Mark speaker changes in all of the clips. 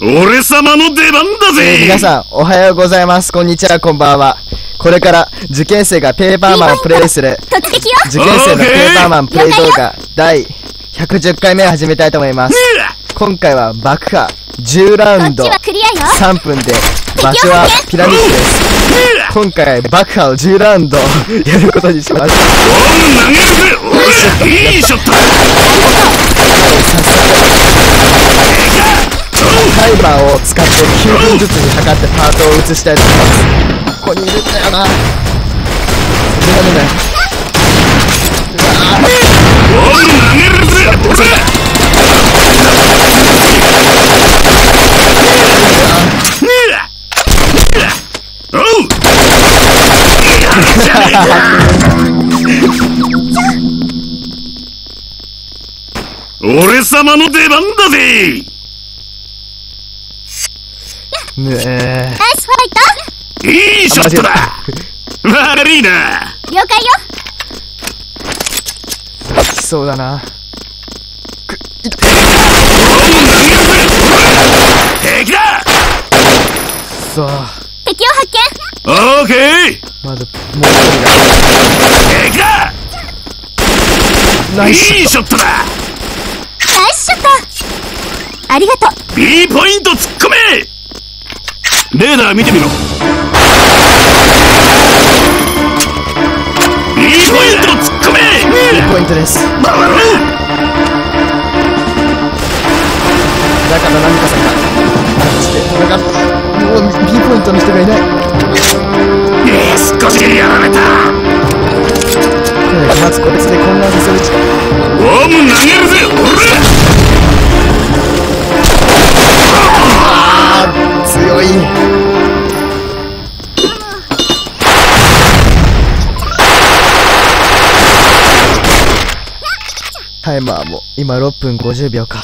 Speaker 1: 俺様の出番だぜ。
Speaker 2: 皆さん、おはようございます。こんにちは、こんばんは。これから、受験生がペーパーマンをプレイする、
Speaker 3: 突撃よ。
Speaker 2: 受験生のペーパーマンプレイ動画、第110回目を始めたいと思います。今回は爆破、10ラウンド
Speaker 3: こっち、はクリアよ。
Speaker 2: 3分で、場所はピラミッドです。今回、爆破を10ラウンド、やることにしました。
Speaker 1: 投げるぜ。俺いいショット。だ
Speaker 2: タイマーを使って9分ずつに測ってパートを移したいと思います。ここにいるんだよな。ダメだよ。
Speaker 1: おい投げるぜおうじゃねえか俺様の出番だぜ
Speaker 2: ねえ。
Speaker 3: ナイスファイ
Speaker 1: いいショットだ。悪いな。
Speaker 3: ト了解よ。
Speaker 2: 来そうだな。
Speaker 1: 敵だ。
Speaker 2: そう。
Speaker 3: 敵を発見。
Speaker 1: オーケー。
Speaker 2: まだ、もう一
Speaker 1: 敵だ。
Speaker 2: 人が。ナ
Speaker 1: いい
Speaker 2: イス。
Speaker 1: ショットだ。
Speaker 3: ナイスショット。ありがとう。
Speaker 1: B ポイント突っ込めレーダー見てみろ B ポイント突っ込め
Speaker 2: ポイントです。だから何かさんが、あっちで、なんか、もう B ポイントの人がいない。
Speaker 1: えー少しやられた
Speaker 2: まずこいつで混乱させるしか。
Speaker 1: オウム投げるぜ
Speaker 2: 強タイマーも今6分50秒か。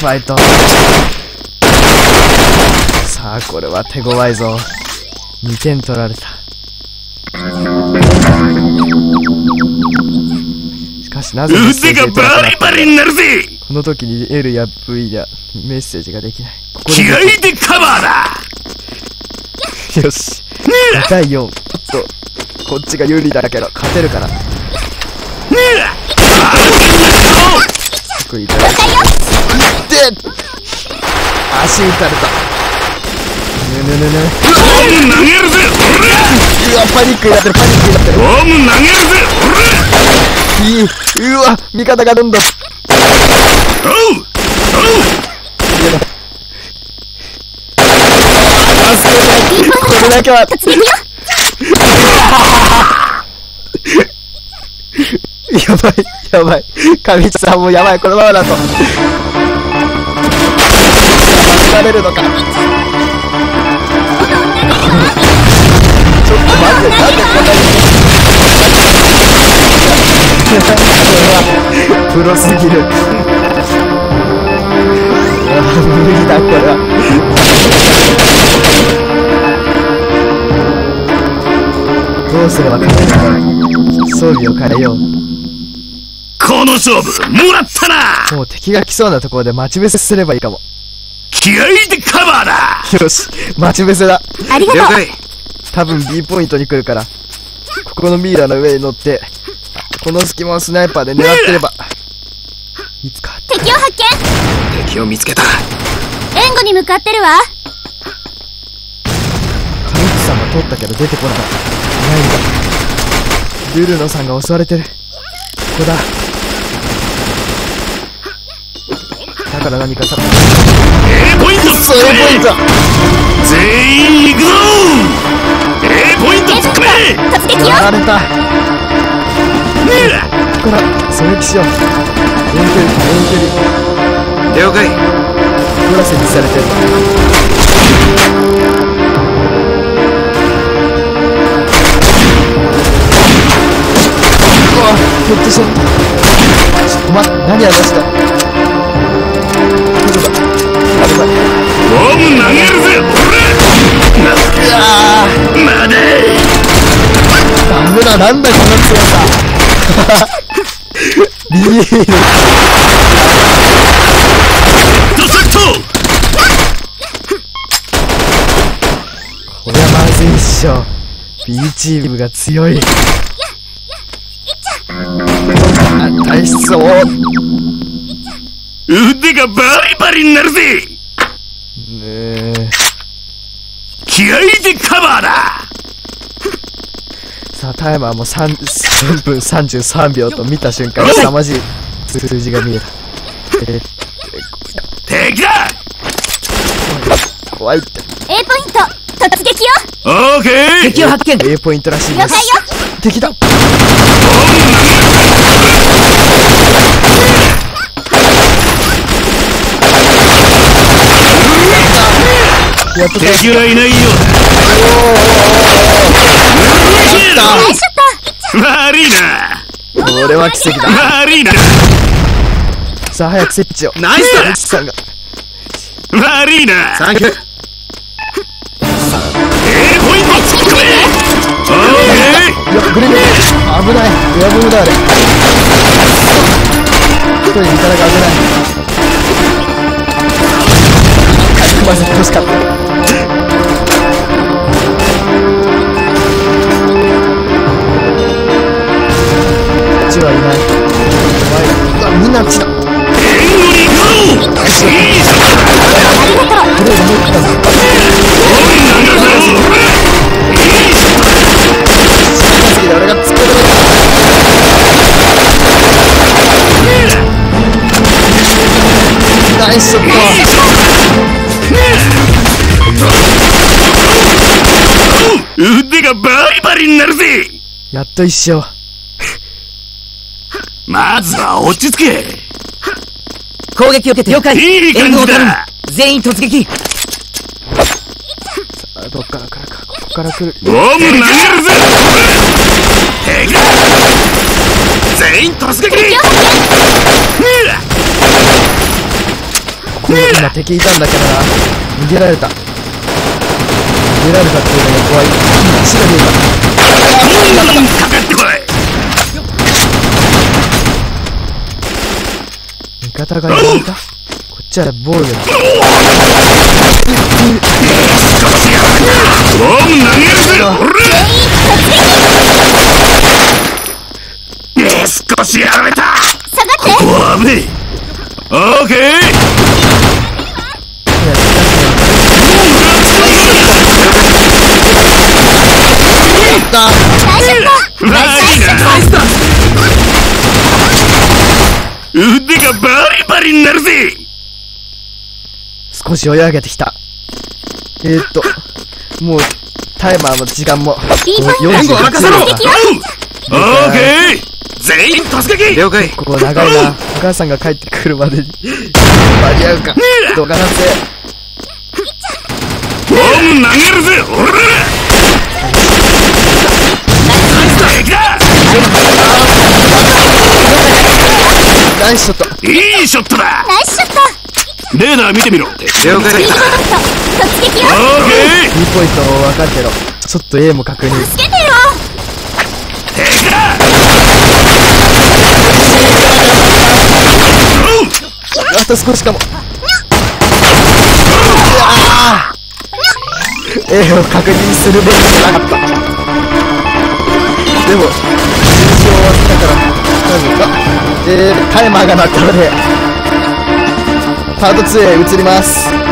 Speaker 2: ファイト。さあ、これは手強いぞ。2点取られた。しかしなぜ
Speaker 1: 腕がバリバリになるぜ
Speaker 2: この時に L や V やメッセージができない。
Speaker 1: 気合でカバーだ
Speaker 2: でよし。第4。ちょっと、こっちが有利だけど、勝てるかな。得意だよ。で足打たれた。ぬぬぬぬ。
Speaker 1: オウム投げるぜ
Speaker 2: うわ、パニックになってる、パニックになってる。
Speaker 1: オウム投げるぜ
Speaker 2: いい。うわ、味方がどんどん。
Speaker 1: おうおう
Speaker 2: これだけは、
Speaker 3: 突撃よ
Speaker 2: やばい、やばい。神さんもやばい、このままだと。疲れるのか。ちょっと待って、なんでこんなに。これは、プロすぎる。無理だ、これは。どうすれば勝てるか。装備を変えよう。
Speaker 1: この勝負もらったな
Speaker 2: もう敵が来そうなところで待ち伏せすればいいかも。
Speaker 1: 気合でカバーだ
Speaker 2: よし、待ち伏せだ。
Speaker 3: ありがとう
Speaker 2: 多分 B ポイントに来るから。ここのミイラの上に乗って、この隙間をスナイパーで狙ってれば、いつか。
Speaker 3: 敵を発見
Speaker 1: 敵を見つけた
Speaker 3: 援護に向かってるわ
Speaker 2: カミキさんが取ったけど出てこなかった。いないんだ。ルルノさんが襲われてる。ここだ。だから何かさ、
Speaker 1: A ポイント
Speaker 2: A ポイント
Speaker 1: 全員行くぞ A ポイント突
Speaker 3: 撃よ
Speaker 2: やられた。ここから狙撃しよう。遠距離、遠距離。
Speaker 1: 了解
Speaker 2: こら設置されてる。やりました。どこだ。やばい。
Speaker 1: オウム投げるぜ俺
Speaker 2: うわ
Speaker 1: まだ
Speaker 2: ダメだ、なんだこの強さ。ビニール。
Speaker 1: ドセット
Speaker 2: こりゃまずいっしょ。B チームが強い。あ、大しそう。
Speaker 1: 腕がバリバリになるぜ
Speaker 2: ねえ。
Speaker 1: 気合でカバーだ
Speaker 2: さあ、タイマーも3、3分33秒と見た瞬間、凄まじい数字が見えた。え
Speaker 1: 敵だ
Speaker 2: ー、怖いって。
Speaker 3: A ポイント突撃よ
Speaker 1: オーケー
Speaker 4: 敵を発見
Speaker 2: A ポイントらしいです
Speaker 3: 了解。よ
Speaker 2: 敵だやっと
Speaker 1: 敵はいないよ
Speaker 3: ナイスショット
Speaker 1: 悪いな
Speaker 2: これは奇跡だ。
Speaker 1: 悪いな
Speaker 2: さあ、早く設置を。
Speaker 1: ナイスだ
Speaker 2: ミキさんが。
Speaker 1: 悪いな
Speaker 4: サンキュー。
Speaker 1: A ポイント突っ込めオー。
Speaker 2: いや、グレネー。ド危ない。エアボムだ、あれ。一人でいたらが危ない。組ませて欲しかった。
Speaker 1: バリバリになるぜ。
Speaker 2: トやっと一生。
Speaker 1: まずは落ち着け。
Speaker 4: 攻撃を受けて了解。
Speaker 1: いい感じだ。
Speaker 4: 援軍を頼む。全員突撃。
Speaker 2: あどっから来るか、ここから来る。
Speaker 1: ボム投げるぜ。敵だ全員突撃。
Speaker 2: こ今敵いたんだけどな。逃げられた。逃げられたっていうのが怖い。死が出た。
Speaker 1: かかってこい
Speaker 2: 味方がいた。こっちは防御だ。
Speaker 1: 少しやられた
Speaker 3: 下がって
Speaker 1: お危ねえオーケー腕がバリバリになるぜ。
Speaker 2: 少し追い上げてきた。えー、っと、もう、タイマーの時間も、
Speaker 3: B ポイント
Speaker 2: もう48
Speaker 1: 任せオーケー。全員突撃
Speaker 4: 了解。
Speaker 2: ここ長いな。お母さんが帰ってくるまでに、間に合うか。動画撮影。
Speaker 1: ボム投げるぜ俺ら。敵だ
Speaker 2: ナイスショット。
Speaker 1: いいショットだ。
Speaker 3: ナイスショット。
Speaker 1: レーダー見てみろ。オーケ
Speaker 4: 了解
Speaker 3: B ポイント突撃よ。
Speaker 1: ー
Speaker 2: B ポイントわかるけど、ちょっと A も確認。
Speaker 3: つけてよ。
Speaker 1: 敵だ。
Speaker 2: あと少しかも。A を確認するべきじゃなかった。でも、数字を終わったから、大丈夫か？えー、タイマーが鳴ったので、パート2へ移ります。